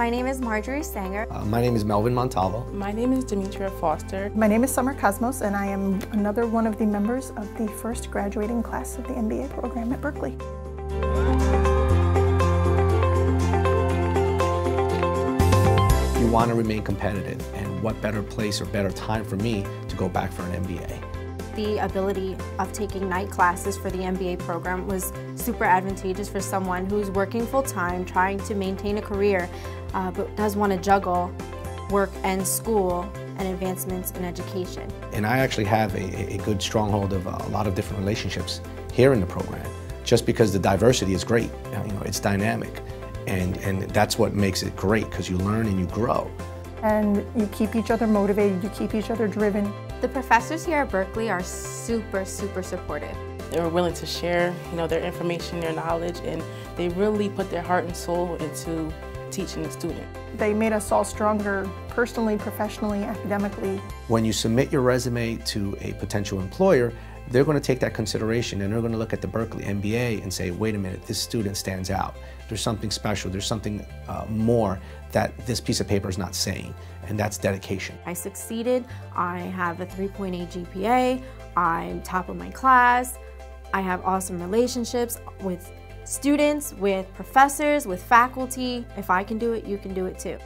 My name is Marjorie Sanger. Uh, my name is Melvin Montalvo. My name is Demetria Foster. My name is Summer Cosmos and I am another one of the members of the first graduating class of the MBA program at Berkeley. You want to remain competitive and what better place or better time for me to go back for an MBA. The ability of taking night classes for the MBA program was super advantageous for someone who's working full-time, trying to maintain a career, uh, but does want to juggle work and school and advancements in education. And I actually have a, a good stronghold of a lot of different relationships here in the program, just because the diversity is great. You know, it's dynamic, and, and that's what makes it great, because you learn and you grow. And you keep each other motivated, you keep each other driven. The professors here at Berkeley are super, super supportive. They were willing to share, you know, their information, their knowledge, and they really put their heart and soul into teaching the student. They made us all stronger personally, professionally, academically. When you submit your resume to a potential employer, they're going to take that consideration and they're going to look at the Berkeley MBA and say, wait a minute, this student stands out. There's something special, there's something uh, more that this piece of paper is not saying, and that's dedication. I succeeded, I have a 3.8 GPA, I'm top of my class, I have awesome relationships with students, with professors, with faculty. If I can do it, you can do it too.